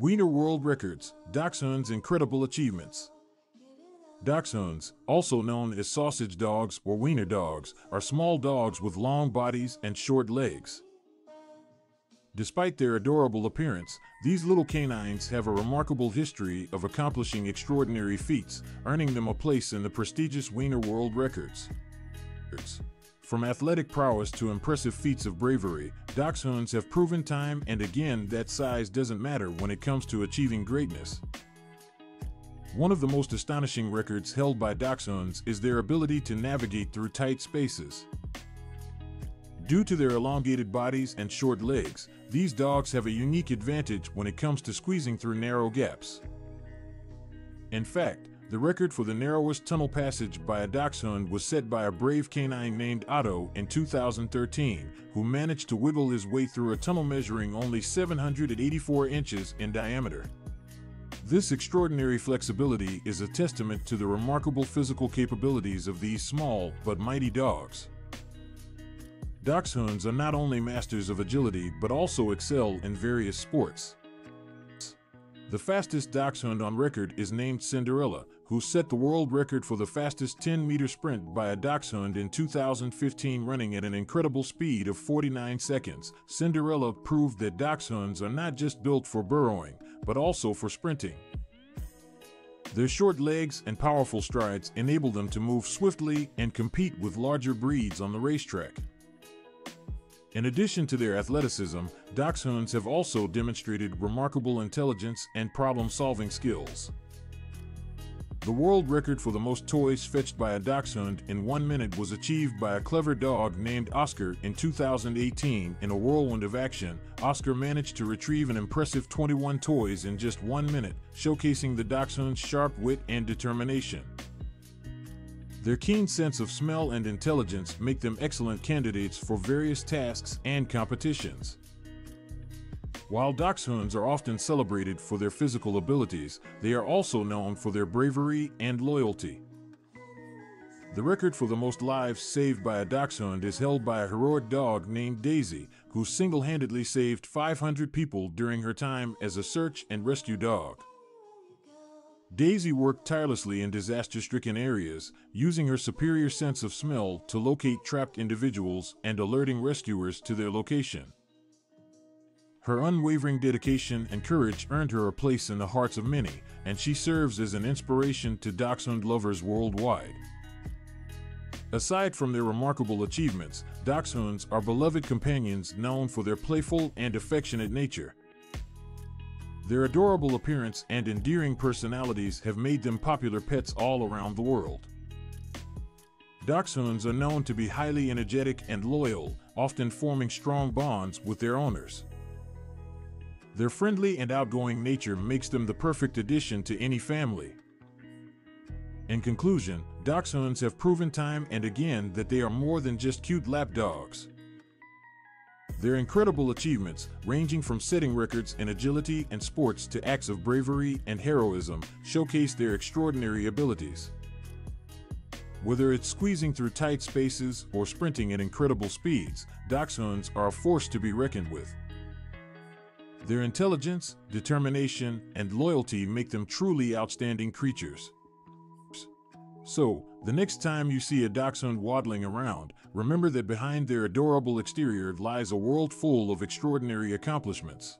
Wiener World Records, Dachshund's incredible achievements. Dachshunds, also known as sausage dogs or wiener dogs, are small dogs with long bodies and short legs. Despite their adorable appearance, these little canines have a remarkable history of accomplishing extraordinary feats, earning them a place in the prestigious Wiener World Records. From athletic prowess to impressive feats of bravery, dachshunds have proven time and again that size doesn't matter when it comes to achieving greatness. One of the most astonishing records held by dachshunds is their ability to navigate through tight spaces. Due to their elongated bodies and short legs, these dogs have a unique advantage when it comes to squeezing through narrow gaps. In fact, the record for the narrowest tunnel passage by a dachshund was set by a brave canine named Otto in 2013, who managed to wiggle his way through a tunnel measuring only 784 inches in diameter. This extraordinary flexibility is a testament to the remarkable physical capabilities of these small but mighty dogs. Dachshunds are not only masters of agility but also excel in various sports. The fastest dachshund on record is named Cinderella, who set the world record for the fastest 10-meter sprint by a dachshund in 2015 running at an incredible speed of 49 seconds. Cinderella proved that dachshunds are not just built for burrowing, but also for sprinting. Their short legs and powerful strides enable them to move swiftly and compete with larger breeds on the racetrack. In addition to their athleticism, dachshunds have also demonstrated remarkable intelligence and problem-solving skills. The world record for the most toys fetched by a dachshund in one minute was achieved by a clever dog named Oscar in 2018. In a whirlwind of action, Oscar managed to retrieve an impressive 21 toys in just one minute, showcasing the dachshund's sharp wit and determination. Their keen sense of smell and intelligence make them excellent candidates for various tasks and competitions. While dachshunds are often celebrated for their physical abilities, they are also known for their bravery and loyalty. The record for the most lives saved by a dachshund is held by a heroic dog named Daisy, who single-handedly saved 500 people during her time as a search and rescue dog. Daisy worked tirelessly in disaster stricken areas, using her superior sense of smell to locate trapped individuals and alerting rescuers to their location. Her unwavering dedication and courage earned her a place in the hearts of many, and she serves as an inspiration to dachshund lovers worldwide. Aside from their remarkable achievements, dachshunds are beloved companions known for their playful and affectionate nature, their adorable appearance and endearing personalities have made them popular pets all around the world. Dachshunds are known to be highly energetic and loyal, often forming strong bonds with their owners. Their friendly and outgoing nature makes them the perfect addition to any family. In conclusion, dachshunds have proven time and again that they are more than just cute lap dogs. Their incredible achievements, ranging from setting records in agility and sports to acts of bravery and heroism, showcase their extraordinary abilities. Whether it's squeezing through tight spaces or sprinting at incredible speeds, dachshunds are a force to be reckoned with. Their intelligence, determination, and loyalty make them truly outstanding creatures. So, the next time you see a dachshund waddling around, remember that behind their adorable exterior lies a world full of extraordinary accomplishments.